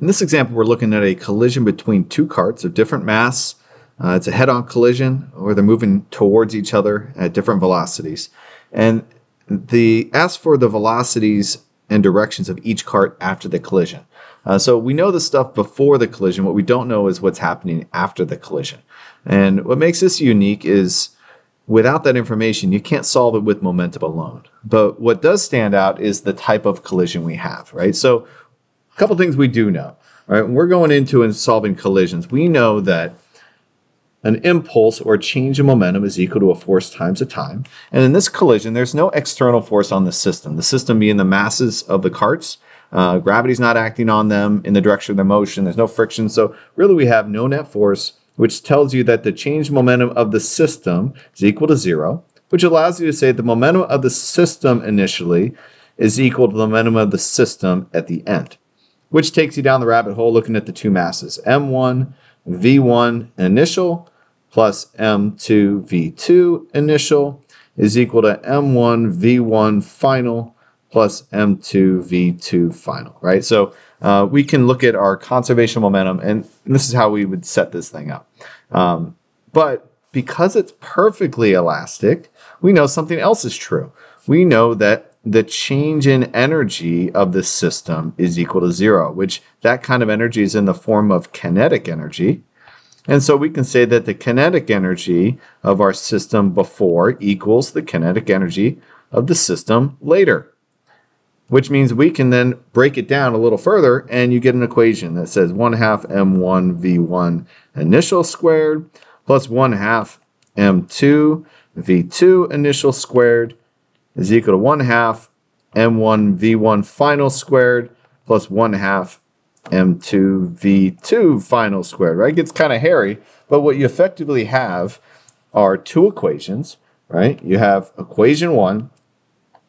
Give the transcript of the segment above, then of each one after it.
In this example, we're looking at a collision between two carts of different mass. Uh, it's a head-on collision where they're moving towards each other at different velocities. And the ask for the velocities and directions of each cart after the collision. Uh, so we know the stuff before the collision. What we don't know is what's happening after the collision. And what makes this unique is without that information, you can't solve it with momentum alone. But what does stand out is the type of collision we have, right? So a couple things we do know, right? When we're going into and solving collisions, we know that an impulse or change in momentum is equal to a force times a time. And in this collision, there's no external force on the system. The system being the masses of the carts. Uh, gravity's not acting on them in the direction of their motion. There's no friction. So really we have no net force, which tells you that the change in momentum of the system is equal to zero, which allows you to say the momentum of the system initially is equal to the momentum of the system at the end, which takes you down the rabbit hole looking at the two masses, m1, v1 initial, plus M2 V2 initial is equal to M1 V1 final plus M2 V2 final, right? So uh, we can look at our conservation momentum, and this is how we would set this thing up. Um, but because it's perfectly elastic, we know something else is true. We know that the change in energy of the system is equal to zero, which that kind of energy is in the form of kinetic energy. And so we can say that the kinetic energy of our system before equals the kinetic energy of the system later. Which means we can then break it down a little further and you get an equation that says 1 half m1 v1 initial squared plus 1 half m2 v2 initial squared is equal to 1 half m1 v1 final squared plus 1 half m2v2 final squared, right? It gets kind of hairy, but what you effectively have are two equations, right? You have equation one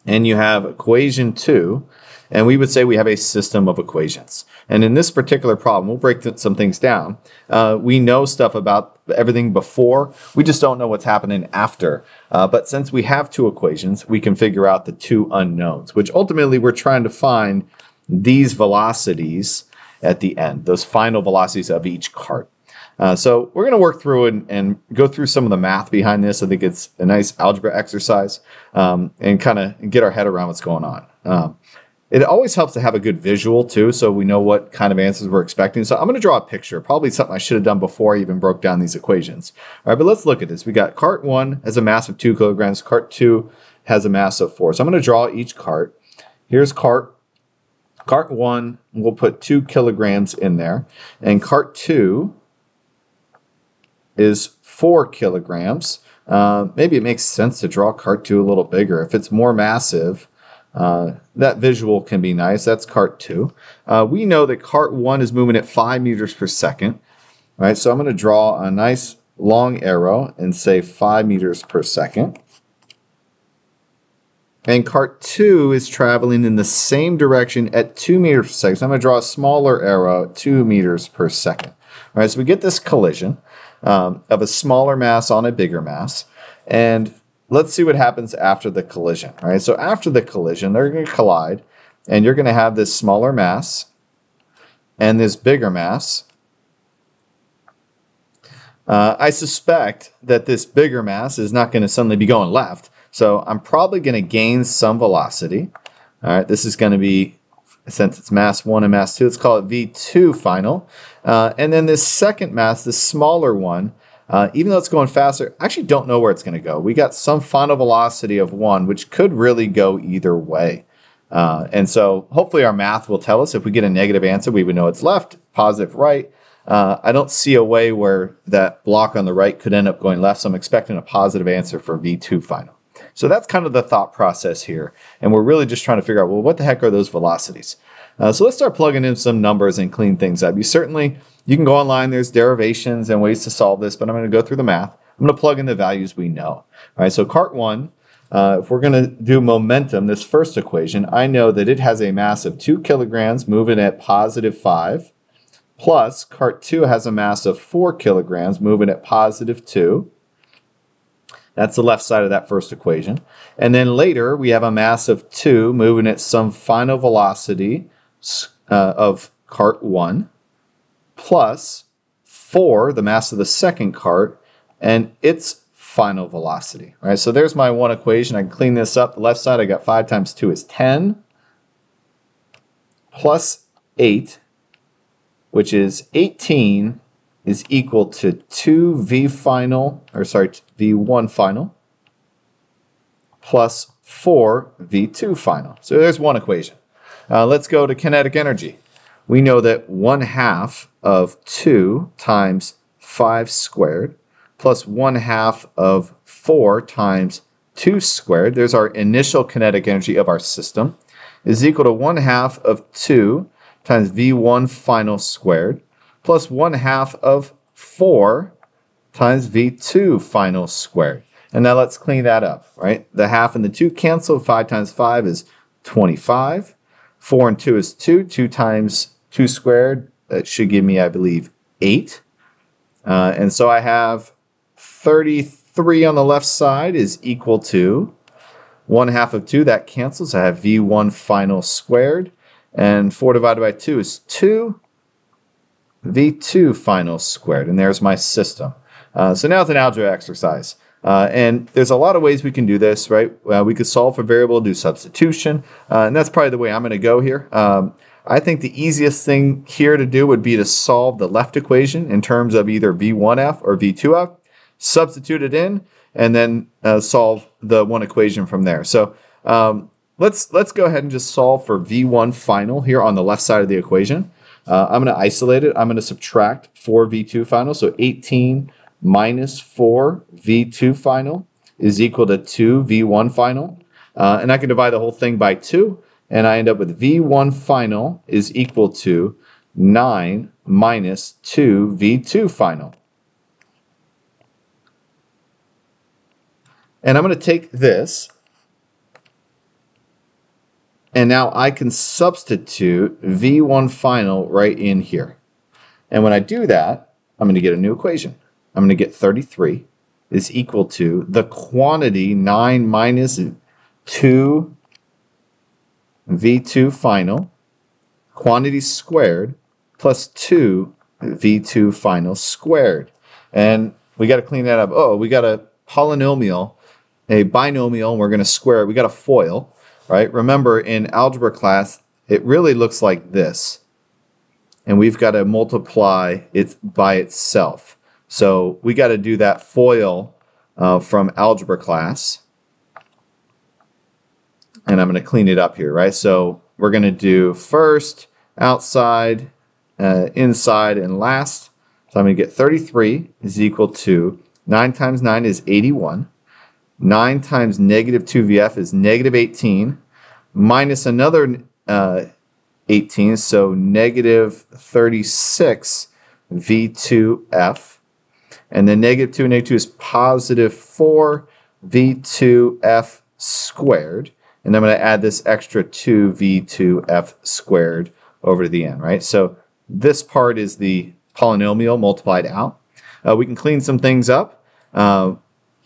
and you have equation two, and we would say we have a system of equations. And in this particular problem, we'll break some things down. Uh, we know stuff about everything before, we just don't know what's happening after. Uh, but since we have two equations, we can figure out the two unknowns, which ultimately we're trying to find these velocities at the end, those final velocities of each cart. Uh, so we're going to work through and, and, go through some of the math behind this. I think it's a nice algebra exercise um, and kind of get our head around what's going on. Um, it always helps to have a good visual too, so we know what kind of answers we're expecting. So I'm going to draw a picture, probably something I should have done before I even broke down these equations. All right, but let's look at this. We got cart one has a mass of two kilograms, cart two has a mass of four. So I'm going to draw each cart. Here's cart Cart one, we'll put two kilograms in there. And cart two is four kilograms. Uh, maybe it makes sense to draw cart two a little bigger. If it's more massive, uh, that visual can be nice. That's cart two. Uh, we know that cart one is moving at five meters per second. Right, so I'm going to draw a nice long arrow and say five meters per second. And cart 2 is traveling in the same direction at 2 meters per second. So I'm going to draw a smaller arrow at 2 meters per second. All right, so we get this collision um, of a smaller mass on a bigger mass. And let's see what happens after the collision. right? so after the collision, they're going to collide. And you're going to have this smaller mass and this bigger mass. Uh, I suspect that this bigger mass is not going to suddenly be going left. So I'm probably going to gain some velocity. All right, this is going to be, since it's mass 1 and mass 2, let's call it V2 final. Uh, and then this second mass, this smaller one, uh, even though it's going faster, I actually don't know where it's going to go. We got some final velocity of 1, which could really go either way. Uh, and so hopefully our math will tell us if we get a negative answer, we would know it's left, positive right. Uh, I don't see a way where that block on the right could end up going left, so I'm expecting a positive answer for V2 final. So that's kind of the thought process here. And we're really just trying to figure out, well, what the heck are those velocities? Uh, so let's start plugging in some numbers and clean things up. You certainly, you can go online, there's derivations and ways to solve this, but I'm going to go through the math. I'm going to plug in the values we know. All right, so cart one, uh, if we're going to do momentum, this first equation, I know that it has a mass of 2 kilograms moving at positive 5, plus cart 2 has a mass of 4 kilograms moving at positive 2, that's the left side of that first equation. And then later we have a mass of 2 moving at some final velocity uh, of cart 1, plus 4, the mass of the second cart, and its final velocity. All right, so there's my one equation. I can clean this up. The left side, I got 5 times 2 is 10, plus 8, which is 18, is equal to 2v final, or sorry, v1 final, plus 4 v2 final. So there's one equation. Uh, let's go to kinetic energy. We know that 1 half of 2 times 5 squared plus 1 half of 4 times 2 squared, there's our initial kinetic energy of our system, is equal to 1 half of 2 times v1 final squared plus 1 half of 4 times v2 final squared. And now let's clean that up, right? The half and the 2 cancel. 5 times 5 is 25. 4 and 2 is 2. 2 times 2 squared, that should give me, I believe, 8. Uh, and so I have 33 on the left side is equal to 1 half of 2. That cancels. I have v1 final squared. And 4 divided by 2 is 2. v2 final squared. And there's my system. Uh, so now it's an algebra exercise. Uh, and there's a lot of ways we can do this, right? Uh, we could solve for variable, do substitution, uh, and that's probably the way I'm going to go here. Um, I think the easiest thing here to do would be to solve the left equation in terms of either v1f or v2f, substitute it in, and then uh, solve the one equation from there. So um, let's let's go ahead and just solve for v1 final here on the left side of the equation. Uh, I'm going to isolate it. I'm going to subtract 4 v2 final, so 18 minus 4 v2 final is equal to 2 v1 final. Uh, and I can divide the whole thing by 2, and I end up with v1 final is equal to 9 minus 2 v2 final. And I'm going to take this, and now I can substitute v1 final right in here. And when I do that, I'm going to get a new equation. I'm going to get 33 is equal to the quantity 9 minus 2 V2 final, quantity squared, plus 2 V2 final squared. And we got to clean that up. Oh, we got a polynomial, a binomial, and we're going to square it. We got a FOIL, right? Remember, in algebra class, it really looks like this. And we've got to multiply it by itself. So we got to do that FOIL uh, from algebra class. And I'm going to clean it up here, right? So we're going to do first, outside, uh, inside, and last. So I'm going to get 33 is equal to 9 times 9 is 81. 9 times negative 2VF is negative 18 minus another uh, 18, so negative 36 V2F and then negative 2 and negative 2 is positive 4 v2f squared. And I'm going to add this extra 2v2f squared over to the end, right? So this part is the polynomial multiplied out. Uh, we can clean some things up. Uh,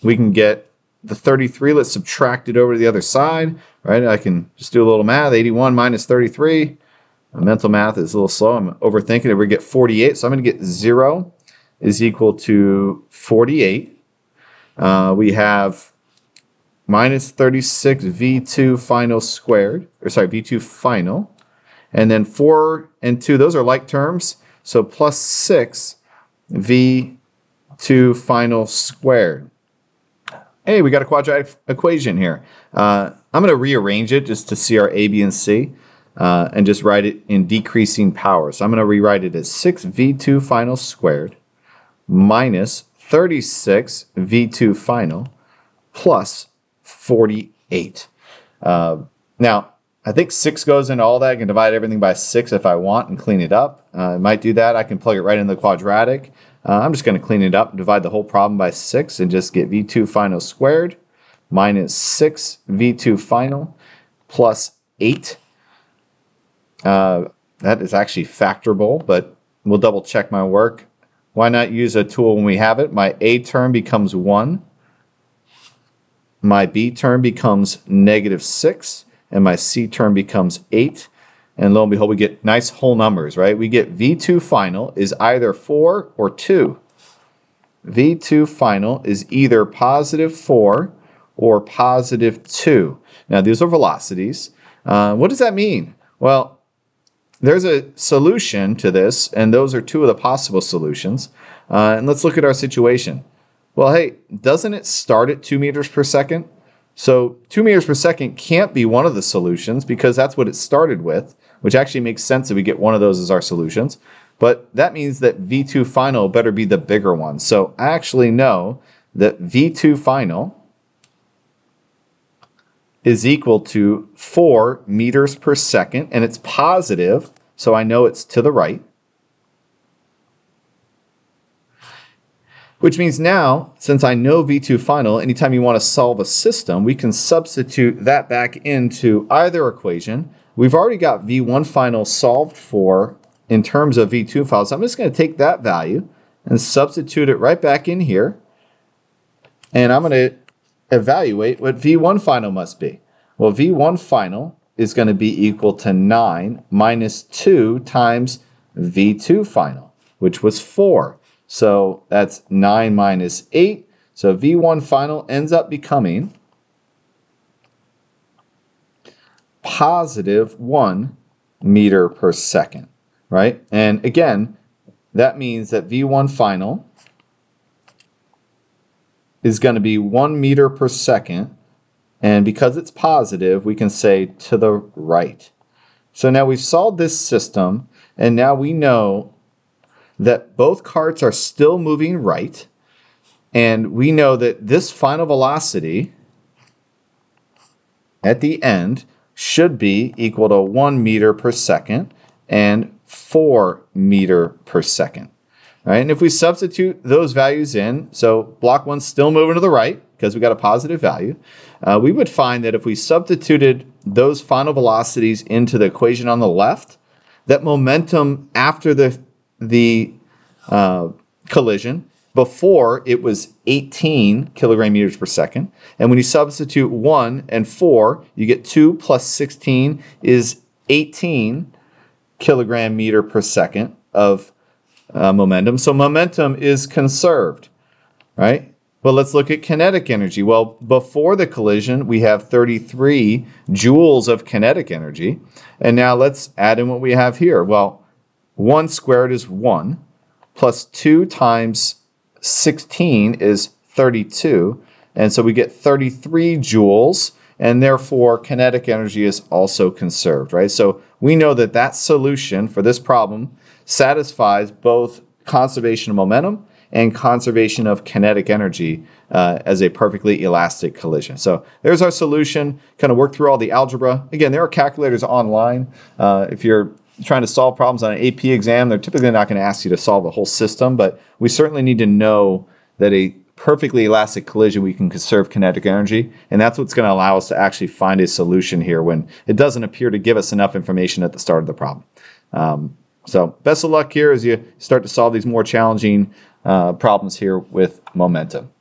we can get the 33. Let's subtract it over to the other side, right? I can just do a little math. 81 minus 33. My mental math is a little slow. I'm overthinking it. We get 48. So I'm going to get 0 is equal to 48. Uh, we have minus 36 V2 final squared, or sorry, V2 final. And then 4 and 2, those are like terms. So plus 6 V2 final squared. Hey, we got a quadratic equation here. Uh, I'm going to rearrange it just to see our A, B, and C. Uh, and just write it in decreasing power. So I'm going to rewrite it as 6v2 final squared minus 36 V2 final plus 48. Uh, now, I think 6 goes into all that. I can divide everything by 6 if I want and clean it up. Uh, I might do that. I can plug it right into the quadratic. Uh, I'm just going to clean it up, divide the whole problem by 6, and just get V2 final squared minus 6 V2 final plus 8. Uh, that is actually factorable, but we'll double check my work. Why not use a tool when we have it? My A term becomes 1. My B term becomes negative 6. And my C term becomes 8. And lo and behold, we get nice whole numbers, right? We get V2 final is either 4 or 2. V2 final is either positive 4 or positive 2. Now, these are velocities. Uh, what does that mean? Well, there's a solution to this, and those are two of the possible solutions. Uh, and let's look at our situation. Well, hey, doesn't it start at 2 meters per second? So 2 meters per second can't be one of the solutions because that's what it started with, which actually makes sense if we get one of those as our solutions. But that means that V2 final better be the bigger one. So I actually know that V2 final is equal to 4 meters per second, and it's positive, so I know it's to the right. Which means now, since I know V2 final, anytime you want to solve a system, we can substitute that back into either equation. We've already got V1 final solved for in terms of V2 final. So I'm just going to take that value and substitute it right back in here. And I'm going to evaluate what V1 final must be. Well, V1 final is going to be equal to 9 minus 2 times V2 final, which was 4. So that's 9 minus 8. So V1 final ends up becoming positive 1 meter per second, right? And again, that means that V1 final is going to be 1 meter per second. And because it's positive, we can say to the right. So now we've solved this system, and now we know that both carts are still moving right. And we know that this final velocity at the end should be equal to 1 meter per second and 4 meter per second. All right, and if we substitute those values in, so block one's still moving to the right because we got a positive value, uh, we would find that if we substituted those final velocities into the equation on the left, that momentum after the the uh, collision. Before it was 18 kilogram meters per second. And when you substitute 1 and 4, you get 2 plus 16 is 18 kilogram meter per second of uh, momentum. So momentum is conserved, right? But let's look at kinetic energy. Well, before the collision, we have 33 joules of kinetic energy. And now let's add in what we have here. Well, 1 squared is 1 plus 2 times 16 is 32. And so we get 33 joules, and therefore kinetic energy is also conserved, right? So we know that that solution for this problem satisfies both conservation of momentum and conservation of kinetic energy uh, as a perfectly elastic collision. So there's our solution. Kind of work through all the algebra. Again, there are calculators online. Uh, if you're trying to solve problems on an AP exam, they're typically not going to ask you to solve a whole system, but we certainly need to know that a perfectly elastic collision, we can conserve kinetic energy. And that's what's going to allow us to actually find a solution here when it doesn't appear to give us enough information at the start of the problem. Um, so best of luck here as you start to solve these more challenging uh, problems here with momentum.